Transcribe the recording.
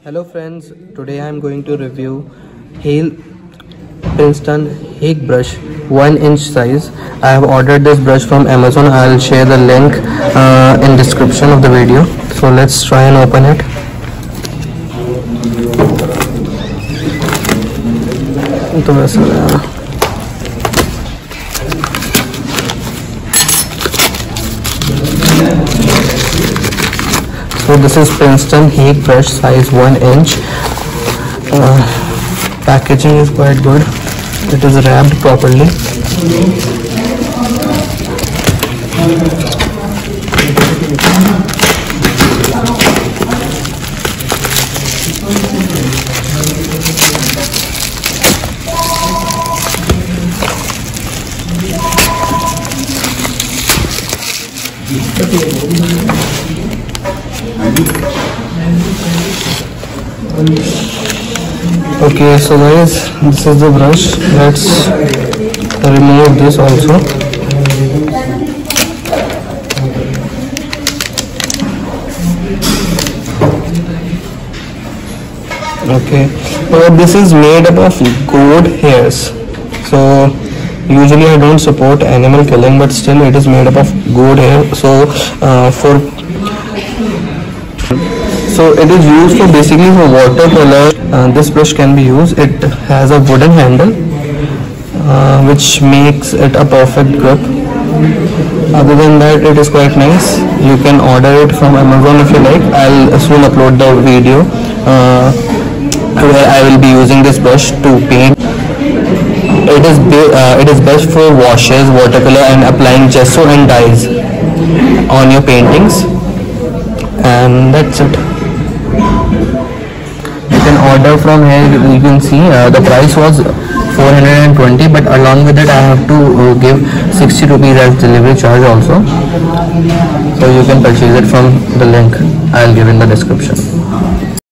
Hello friends, today I am going to review Hale Princeton Hake brush 1 inch size. I have ordered this brush from Amazon. I'll share the link uh, in description of the video. So let's try and open it. तो वैसा so this is Princeton Hake brush size 1 inch. Uh, packaging is quite good. It is wrapped properly so guys this is the brush. Let's remove this also. Okay so this is made up of goat hairs. So usually i don't support animal killing but still it is made up of goat hair. So uh, for so it is used for basically for watercolor uh, this brush can be used. It has a wooden handle uh, which makes it a perfect grip. Other than that it is quite nice. You can order it from amazon if you like. I'll soon upload the video. Uh, where i will be using this brush to paint. It is uh, it is best for washes watercolor and applying gesso and dyes on your paintings and that's it. You can order from here. You can see uh, the price was 420 but along with it I have to uh, give 60 rupees as delivery charge also. So you can purchase it from the link. I'll give in the description